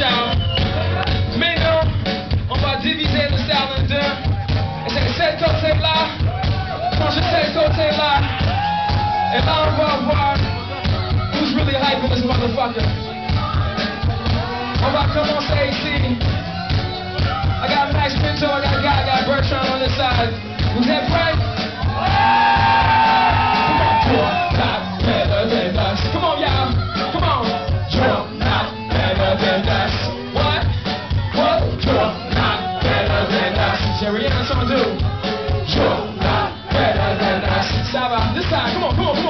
town. Maintenant, on va diviser le style en deux. Et c'est cette côté-là, changer cette côté-là. Et eh là, on va voir who's really hype this motherfucker. On va commencer ici. I got Max Pinto, I got Gaga, Bertrand on the side. Who's that?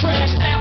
crash